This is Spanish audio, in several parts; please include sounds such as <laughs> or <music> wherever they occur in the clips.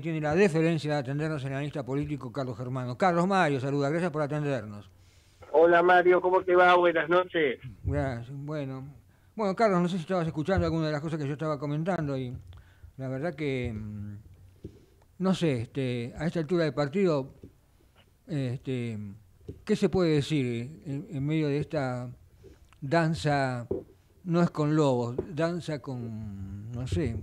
tiene la deferencia de atendernos el analista político Carlos Germano. Carlos Mario, saluda, gracias por atendernos. Hola Mario, ¿cómo te va? Buenas noches. Gracias, bueno. Bueno, Carlos, no sé si estabas escuchando alguna de las cosas que yo estaba comentando y la verdad que, mm, no sé, este, a esta altura del partido, este, ¿qué se puede decir en, en medio de esta danza, no es con lobos, danza con, no sé,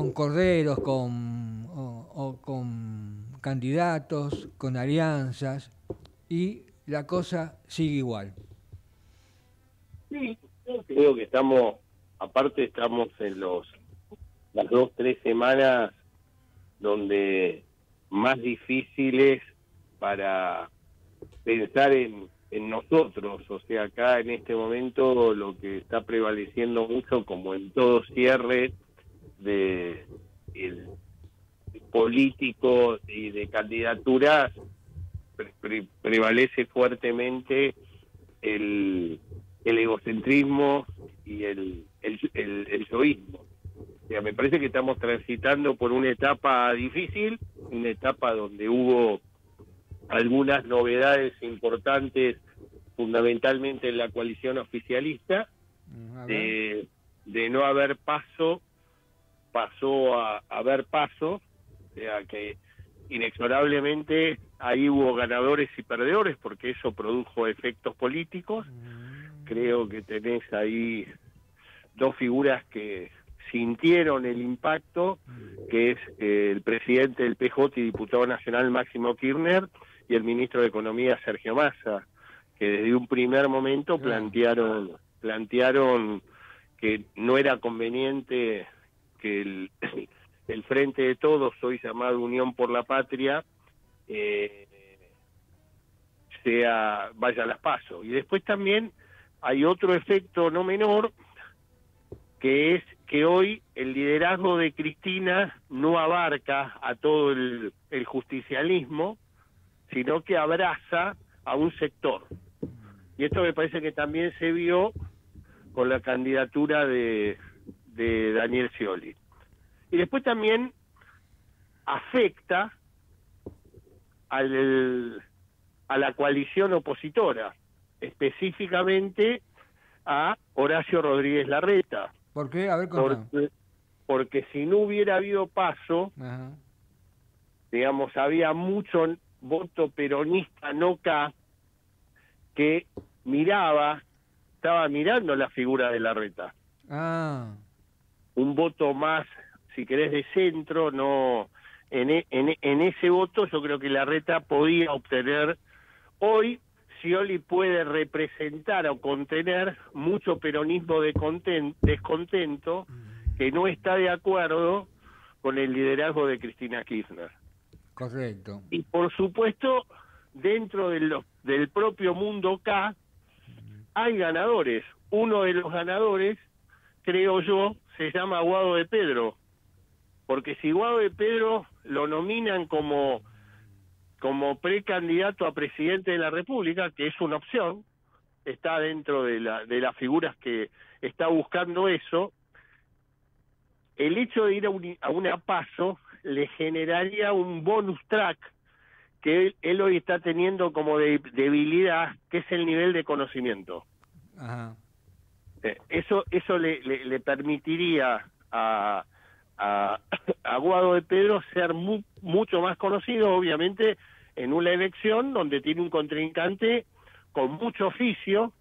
con corderos, con, o, o con candidatos, con alianzas, y la cosa sigue igual. Sí, yo creo que estamos, aparte estamos en los las dos, tres semanas donde más difíciles para pensar en, en nosotros, o sea, acá en este momento lo que está prevaleciendo mucho, como en todo cierre de el político y de candidaturas, pre- pre- prevalece fuertemente el, el egocentrismo y el, el, el, el yoísmo. O sea, me parece que estamos transitando por una etapa difícil, una etapa donde hubo algunas novedades importantes, fundamentalmente en la coalición oficialista, Mm, de, de no haber paso, pasó a haber paso, o sea que inexorablemente ahí hubo ganadores y perdedores porque eso produjo efectos políticos. Mm, Creo que tenés ahí dos figuras que sintieron el impacto, que es eh, el presidente del PJ y diputado nacional Máximo Kirchner y el ministro de Economía Sergio Massa, que desde un primer momento plantearon plantearon que no era conveniente que <laughs> el, Frente de Todos, hoy llamado Unión por la Patria, eh, sea vaya a las pasos. Y después también hay otro efecto no menor, que es que hoy el liderazgo de Cristina no abarca a todo el, el justicialismo, sino que abraza a un sector. Y esto me parece que también se vio con la candidatura de, de Daniel Scioli. Y después también afecta al, a la coalición opositora, específicamente a Horacio Rodríguez Larreta, ¿Por qué? A ver, contá. porque, porque si no hubiera habido paso, Ajá. digamos, había mucho voto peronista no acá que miraba, estaba mirando la figura de Larreta. Ah, Un voto más, si querés, de centro, no. En, e- en, e- en ese voto yo creo que Larreta podía obtener. Hoy, Scioli puede representar o contener mucho peronismo de conten- descontento que no está de acuerdo con el liderazgo de Cristina Kirchner. correcto. Y por supuesto, dentro de del propio mundo K, hay ganadores. Uno de los ganadores, creo yo, se llama Guado de Pedro. Porque si Guado de Pedro lo nominan como, como precandidato a presidente de la República, que es una opción, está dentro de, la, de las figuras que está buscando eso, el hecho de ir a, un, a una paso le generaría un bonus track que él, hoy está teniendo como de- debilidad, que es el nivel de conocimiento. Ajá. Eh, eso eso le, le, le permitiría a, a, a Guado de Pedro ser mu- mucho más conocido, obviamente, en una elección donde tiene un contrincante con mucho oficio,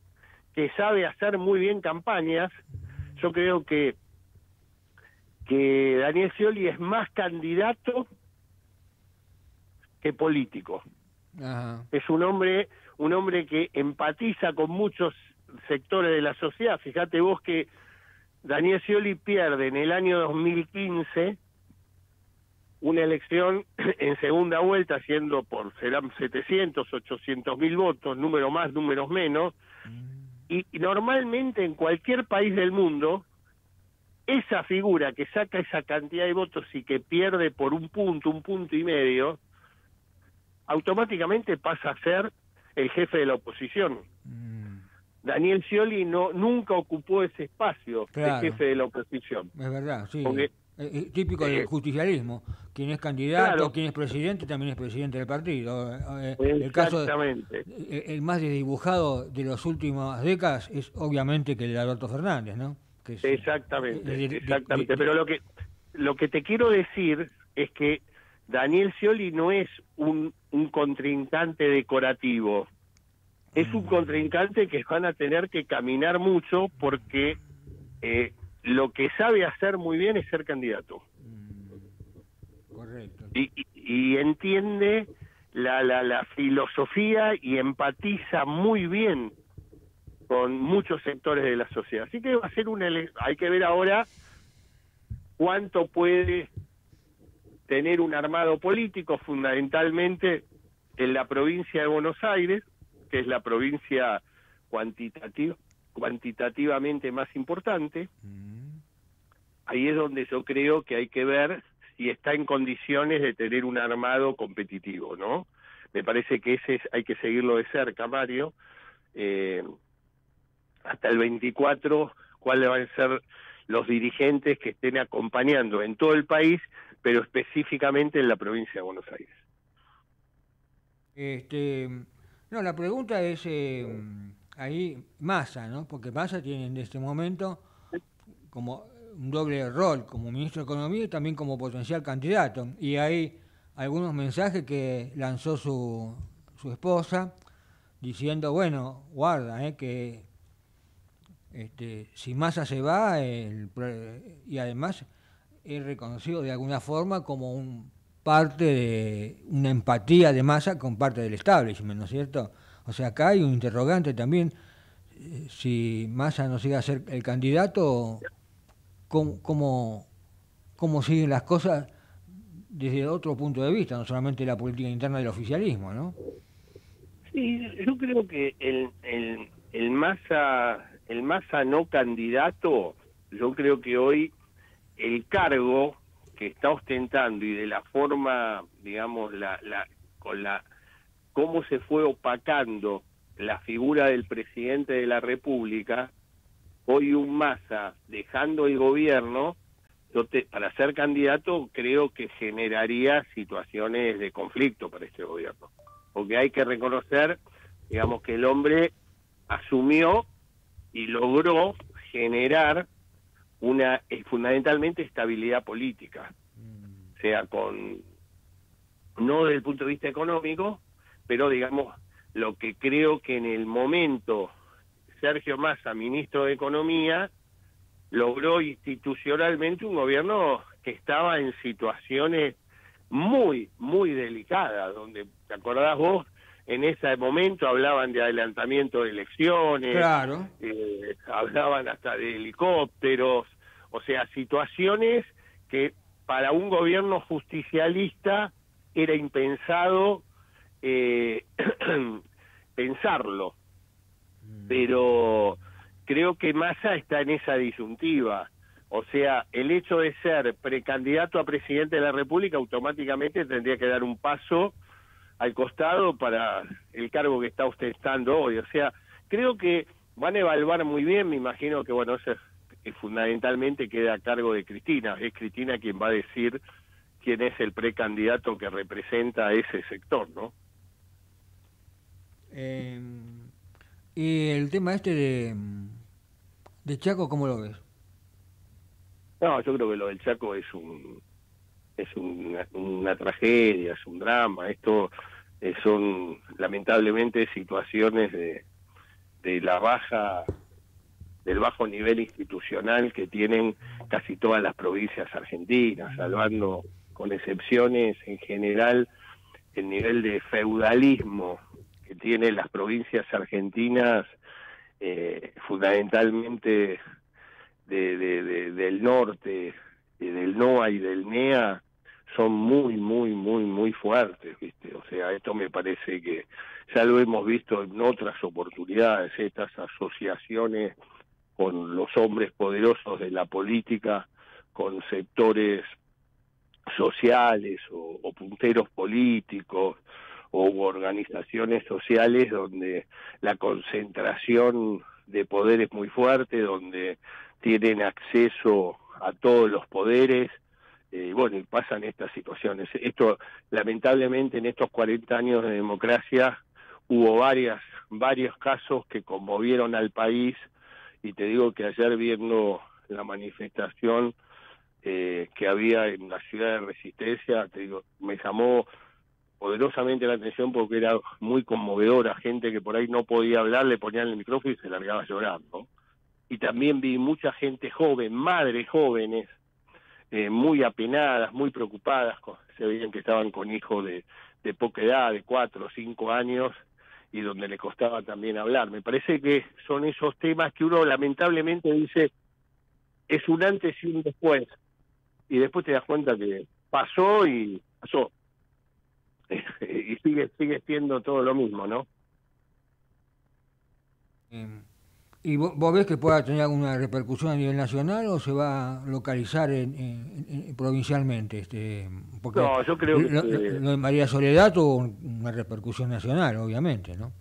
que sabe hacer muy bien campañas. Yo creo que que Daniel Scioli es más candidato que político Ajá. es un hombre un hombre que empatiza con muchos sectores de la sociedad. Fíjate vos que Daniel Scioli pierde en el año 2015 una elección <clears throat> en segunda vuelta, siendo por serán 700, 800 mil votos, número más, números menos, y, y normalmente en cualquier país del mundo esa figura que saca esa cantidad de votos y que pierde por un punto, un punto y medio, automáticamente pasa a ser el jefe de la oposición. Mm, Daniel Scioli no nunca ocupó ese espacio Claro. de jefe de la oposición. es verdad, sí. Porque Eh, eh, típico del justicialismo. Quien es candidato, quien es presidente, también es presidente del partido. el caso el más desdibujado de las últimas décadas es obviamente que el de Alberto Fernández, ¿no? exactamente, exactamente. Pero lo que lo que te quiero decir es que Daniel Scioli no es un, un contrincante decorativo, es un contrincante que van a tener que caminar mucho porque eh, lo que sabe hacer muy bien es ser candidato. Mm. Correcto. Y, y, entiende la, la, la filosofía y empatiza muy bien con muchos sectores de la sociedad. Así que va a ser una hay que ver ahora cuánto puede tener un armado político fundamentalmente en la provincia de Buenos Aires, que es la provincia cuantitativa, cuantitativamente más importante. Mm. Ahí es donde yo creo que hay que ver si está en condiciones de tener un armado competitivo, ¿no? Me parece que ese hay que seguirlo de cerca, Mario. Eh, hasta el 24 cuáles van a ser los dirigentes que estén acompañando en todo el país, pero específicamente en la provincia de Buenos Aires. Este, no, la pregunta es eh, ahí Massa, ¿no? Porque Massa tiene en este momento como un doble rol como ministro de Economía y también como potencial candidato. Y hay algunos mensajes que lanzó su, su esposa diciendo, bueno, guarda, eh, que este, si Massa se va, y además es reconocido de alguna forma como un parte de una empatía de Massa con parte del establishment, ¿no es cierto? O sea, acá hay un interrogante también, eh, si Massa no sigue a ser el candidato, ¿cómo, cómo, cómo siguen las cosas desde otro punto de vista, no solamente la política interna del oficialismo, ¿no? Sí, yo creo que el, el, el Massa el Massa no candidato, yo creo que hoy el cargo que está ostentando y de la forma, digamos, la, la, con la cómo se fue opacando la figura del presidente de la República, hoy un Massa dejando el gobierno, para ser candidato creo que generaría situaciones de conflicto para este gobierno, porque hay que reconocer, digamos, que el hombre asumió y logró generar una eh, fundamentalmente estabilidad política, mm. sea con no desde el punto de vista económico, pero digamos lo que creo que en el momento Sergio Massa, ministro de Economía, logró institucionalmente un gobierno que estaba en situaciones muy, muy delicadas, donde, ¿te acordás vos? En ese momento hablaban de adelantamiento de elecciones, claro. Eh, hablaban hasta de helicópteros, o sea, situaciones que para un gobierno justicialista era impensado eh, <clears throat> pensarlo. Mm. Pero creo que Massa está en esa disyuntiva. O sea, el hecho de ser precandidato a presidente de la República automáticamente tendría que dar un paso al costado para el cargo que está usted estando hoy. O sea, creo que van a evaluar muy bien, me imagino que, bueno, eso es, fundamentalmente queda a cargo de Cristina. Es Cristina quien va a decir quién es el precandidato que representa a ese sector, ¿no? Eh, y el tema este de, de Chaco, ¿cómo lo ves? No, yo creo que lo del Chaco es un es una, tragedia, es un drama. Esto eh, son lamentablemente situaciones de, de la baja del bajo nivel institucional que tienen casi todas las provincias argentinas, salvando con excepciones en general el nivel de feudalismo que tienen las provincias argentinas, eh, fundamentalmente de, de, del norte, del NOA y del NEA, son muy, muy, muy, muy fuertes, ¿viste? O sea, esto me parece que ya lo hemos visto en otras oportunidades, estas asociaciones con los hombres poderosos de la política, con sectores sociales o, o punteros políticos o organizaciones sociales donde la concentración de poder es muy fuerte, donde tienen acceso a todos los poderes eh, bueno, y pasan estas situaciones. Esto, lamentablemente, en estos 40 años de democracia hubo varias, varios casos que conmovieron al país y te digo que ayer viendo la manifestación eh, que había en la ciudad de Resistencia, te digo, me llamó poderosamente la atención porque era muy conmovedora, gente que por ahí no podía hablar, le ponían el micrófono y se largaba llorando. Y también vi mucha gente joven, madres jóvenes, eh, muy apenadas, muy preocupadas, se veían que estaban con hijos de, de poca edad, de cuatro o cinco años, y donde le costaba también hablar. Me parece que son esos temas que uno lamentablemente dice es un antes y un después, y después te das cuenta que pasó y pasó. <laughs> y sigue, sigue siendo todo lo mismo, ¿no? Em, ¿Y vos, ves que pueda tener alguna repercusión a nivel nacional o se va a localizar en, provincialmente? Este, porque no, yo creo que... Lo, de María Soledad tuvo una repercusión nacional, obviamente, ¿no?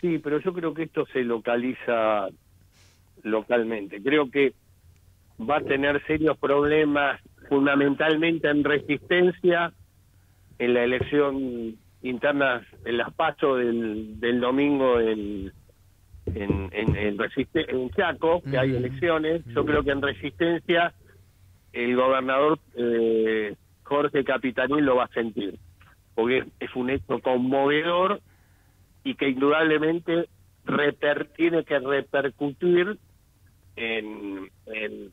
Sí, pero yo creo que esto se localiza localmente. Creo que va a tener serios problemas fundamentalmente en resistencia en la elección interna, en las pasos del, del domingo en en, en, en, Chaco, que hay elecciones, yo creo que en Resistencia el gobernador eh, Jorge Capitanil lo va a sentir, porque es, un hecho conmovedor y que indudablemente reper, tiene que repercutir en, en,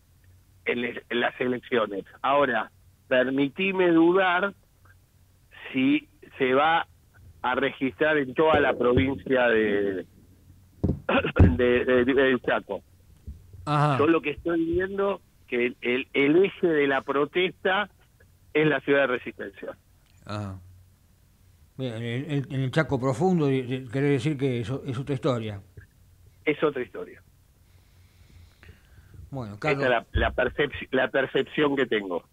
en, las elecciones. Ahora, permitime dudar si se va a registrar en toda la provincia de, <laughs> de, de, Chaco. Yo lo que estoy viendo que el, el, eje de la protesta es la ciudad de Resistencia. en, el, Chaco profundo, quiere decir que eso es otra historia. Es otra historia. Bueno, Carlos... Esa es la, la, la percepción que tengo.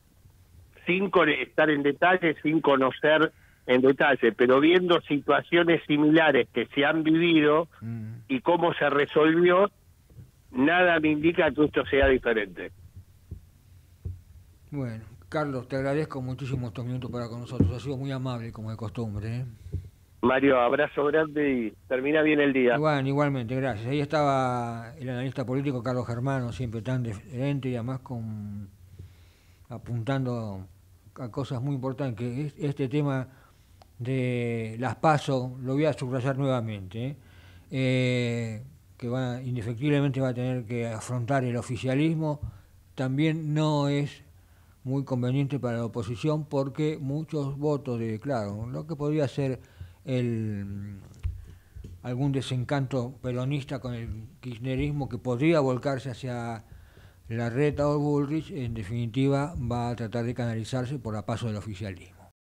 Sin estar en detalle, sin conocer en detalle, pero viendo situaciones similares que se han vivido mm. y cómo se resolvió, nada me indica que esto sea diferente. Bueno, Carlos, te agradezco muchísimo estos minutos para con nosotros. Ha sido muy amable, como de costumbre. ¿eh? Mario, abrazo grande y termina bien el día. Bueno, igualmente, gracias. Ahí estaba el analista político Carlos Germano, siempre tan diferente y además con apuntando a cosas muy importantes, que este tema de las PASO, lo voy a subrayar nuevamente, ¿eh? Eh, que va, indefectiblemente va a tener que afrontar el oficialismo, también no es muy conveniente para la oposición porque muchos votos de, claro, lo que podría ser el algún desencanto peronista con el kirchnerismo que podría volcarse hacia la reta o Bullrich, en definitiva va a tratar de canalizarse por la paso del oficialismo.